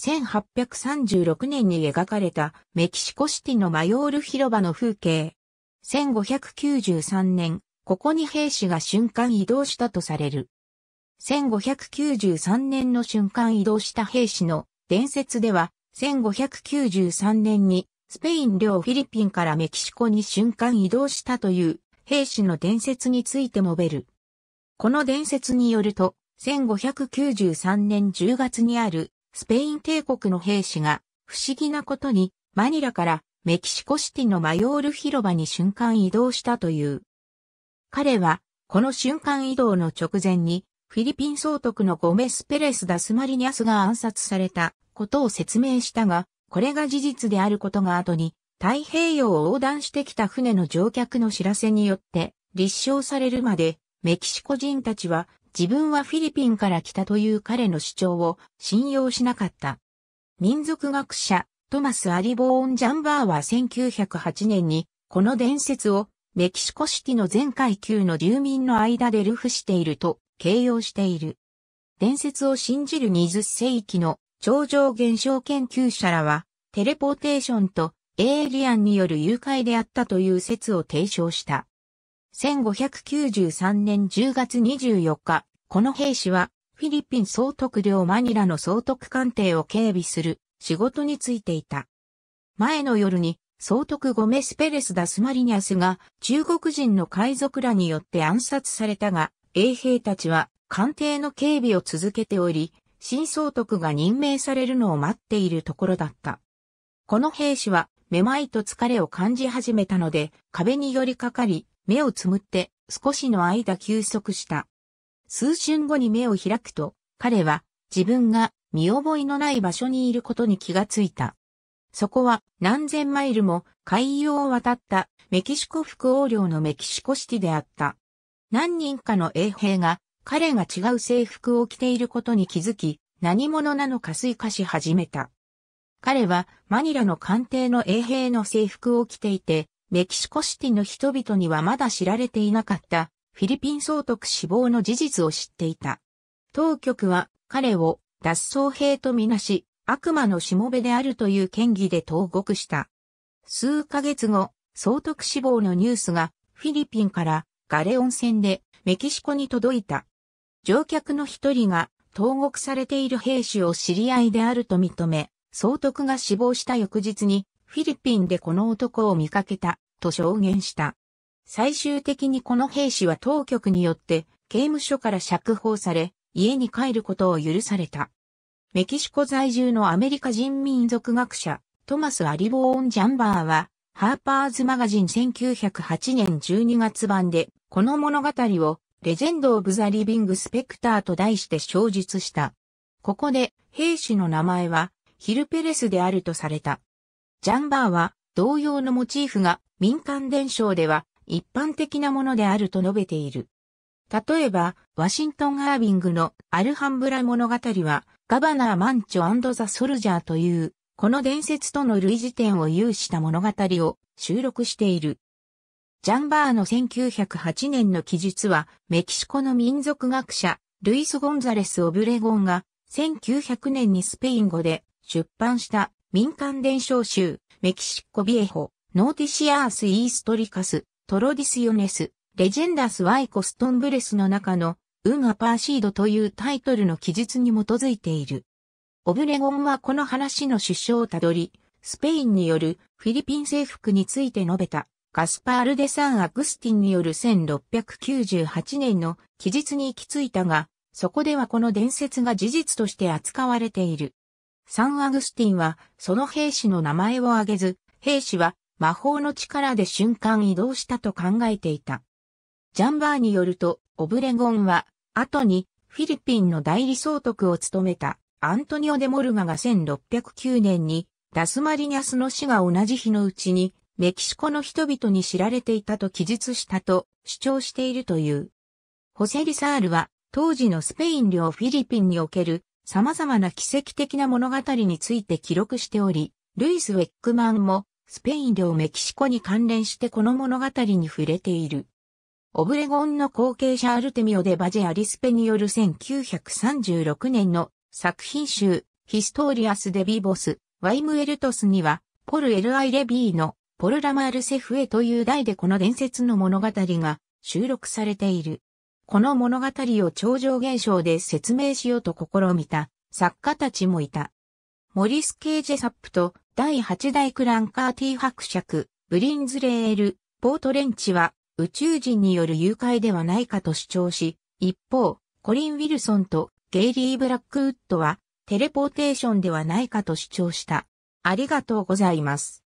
1836年に描かれたメキシコシティのマヨール広場の風景。1593年、ここに兵士が瞬間移動したとされる。1593年の瞬間移動した兵士の伝説では、1593年にスペイン領フィリピンからメキシコに瞬間移動したという兵士の伝説について述べる。この伝説によると、1593年10月にあるスペイン帝国の兵士が不思議なことにマニラからメキシコシティのマヨール広場に瞬間移動したという。彼はこの瞬間移動の直前にフィリピン総督のゴメス・ペレス・ダスマリニャスが暗殺されたことを説明したが、これが事実であることが後に太平洋を横断してきた船の乗客の知らせによって立証されるまでメキシコ人たちは自分はフィリピンから来たという彼の主張を信用しなかった。民族学者トマス・アリボーン・ジャンバーは1908年にこの伝説をメキシコシティの全階級の住民の間で流布していると形容している。伝説を信じる20世紀の超常現象研究者らはテレポーテーションとエイリアンによる誘拐であったという説を提唱した。1593年10月24日、この兵士はフィリピン総督領マニラの総督官邸を警備する仕事に就いていた。前の夜に総督ゴメス・ペレス・ダスマリニャスが中国人の海賊らによって暗殺されたが、衛兵たちは官邸の警備を続けており、新総督が任命されるのを待っているところだった。この兵士はめまいと疲れを感じ始めたので、壁に寄りかかり、目をつむって少しの間休息した。数春後に目を開くと、彼は自分が見覚えのない場所にいることに気がついた。そこは何千マイルも海洋を渡ったメキシコ副王領のメキシコシティであった。何人かの衛兵が彼が違う制服を着ていることに気づき、何者なのか推化し始めた。彼はマニラの官邸の衛兵の制服を着ていて、メキシコシティの人々にはまだ知られていなかったフィリピン総督死亡の事実を知っていた。当局は彼を脱走兵とみなし、悪魔のしもべであるという権疑で投獄した。数ヶ月後、総督死亡のニュースがフィリピンからガレオン船でメキシコに届いた。乗客の一人が投獄されている兵士を知り合いであると認め、総督が死亡した翌日にフィリピンでこの男を見かけたと証言した。最終的にこの兵士は当局によって刑務所から釈放され家に帰ることを許された。メキシコ在住のアメリカ人民族学者トマス・アリボーン・ジャンバーはハーパーズマガジン1908年12月版でこの物語をレジェンド・オブ・ザ・リビング・スペクターと題して小述した。ここで兵士の名前はヒルペレスであるとされた。ジャンバーは同様のモチーフが民間伝承では一般的なものであると述べている。例えば、ワシントン・アービングのアルハンブラ物語は、ガバナー・マンチョザ・ソルジャーという、この伝説との類似点を有した物語を収録している。ジャンバーの1908年の記述は、メキシコの民族学者、ルイス・ゴンザレス・オブレゴンが、1900年にスペイン語で出版した民間伝承集、メキシコビエホ、ノーティシアース・イーストリカス、トロディスヨネス、レジェンダス・ワイコストンブレスの中の、ウン・アパーシードというタイトルの記述に基づいている。オブレゴンはこの話の出所をたどり、スペインによるフィリピン征服について述べた、ガスパール・デ・サン・アグスティンによる1698年の記述に行き着いたが、そこではこの伝説が事実として扱われている。サンアグスティンはその兵士の名前を挙げず、兵士は魔法の力で瞬間移動したと考えていた。ジャンバーによると、オブレゴンは、後にフィリピンの代理総督を務めたアントニオ・デ・モルガが1609年にダスマリニャスの死が同じ日のうちにメキシコの人々に知られていたと記述したと主張しているという。ホセリサールは当時のスペイン領フィリピンにおける様々な奇跡的な物語について記録しており、ルイス・ウェックマンもスペイン領メキシコに関連してこの物語に触れている。オブレゴンの後継者アルテミオ・デ・バジェ・アリスペによる1936年の作品集、ヒストーリアス・デ・ビボス、ワイムエルトスには、ポル・エル・アイ・レビーのポル・ラマール・セフエという題でこの伝説の物語が収録されている。この物語を超常現象で説明しようと試みた作家たちもいた。モリス・ケージェサップと第8代クランカーティ伯爵、ブリンズレール、ポートレンチは宇宙人による誘拐ではないかと主張し、一方、コリン・ウィルソンとゲイリー・ブラックウッドはテレポーテーションではないかと主張した。ありがとうございます。